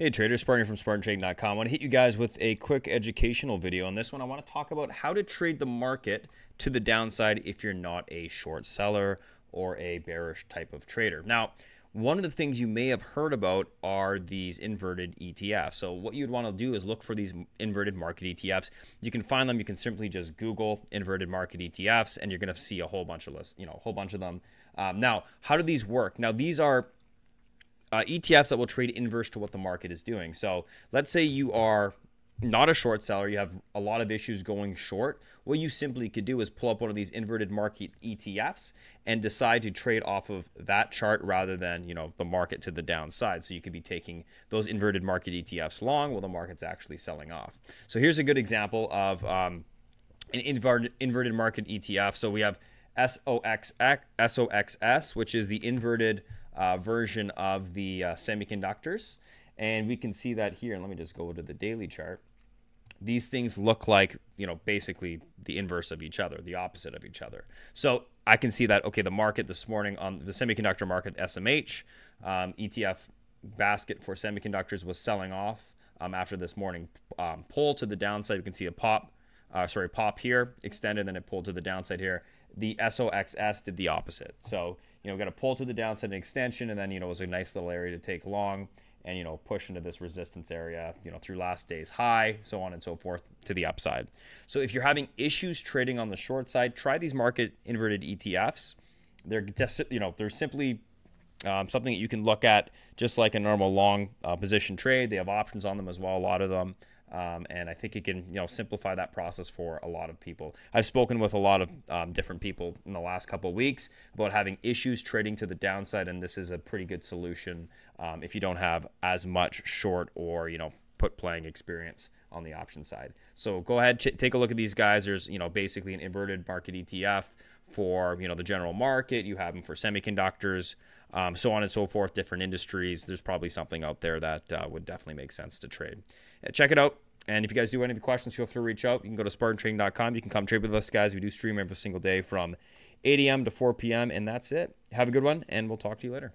Hey traders, Spartan from SpartanTrading.com. I want to hit you guys with a quick educational video. On this one, I want to talk about how to trade the market to the downside if you're not a short seller or a bearish type of trader. Now, one of the things you may have heard about are these inverted ETFs. So what you'd want to do is look for these inverted market ETFs. You can find them. You can simply just Google inverted market ETFs, and you're going to see a whole bunch of lists, you know, a whole bunch of them. Um, now, how do these work? Now, these are uh, ETFs that will trade inverse to what the market is doing. So let's say you are not a short seller, you have a lot of issues going short. What you simply could do is pull up one of these inverted market ETFs and decide to trade off of that chart rather than you know the market to the downside. So you could be taking those inverted market ETFs long while the market's actually selling off. So here's a good example of um, an inverted inverted market ETF. So we have SOXX, SOXS, which is the inverted uh, version of the uh, semiconductors. And we can see that here. And let me just go to the daily chart. These things look like, you know, basically the inverse of each other, the opposite of each other. So I can see that, okay, the market this morning on the semiconductor market, SMH, um, ETF basket for semiconductors was selling off um, after this morning um, pull to the downside. You can see a pop, uh, sorry, pop here, extended, and then it pulled to the downside here. The SOXS did the opposite. So you know, got to pull to the downside and extension, and then, you know, it was a nice little area to take long and, you know, push into this resistance area, you know, through last day's high, so on and so forth to the upside. So if you're having issues trading on the short side, try these market inverted ETFs. They're you know, they're simply um, something that you can look at just like a normal long uh, position trade. They have options on them as well, a lot of them. Um, and I think it can, you know, simplify that process for a lot of people. I've spoken with a lot of um, different people in the last couple weeks about having issues trading to the downside, and this is a pretty good solution um, if you don't have as much short or you know put playing experience on the option side. So go ahead, take a look at these guys. There's you know basically an inverted market ETF for you know the general market. You have them for semiconductors, um, so on and so forth. Different industries. There's probably something out there that uh, would definitely make sense to trade. Uh, check it out. And if you guys do have any questions, feel free to reach out. You can go to SpartanTrading.com. You can come trade with us, guys. We do stream every single day from 8 a.m. to 4 p.m. And that's it. Have a good one, and we'll talk to you later.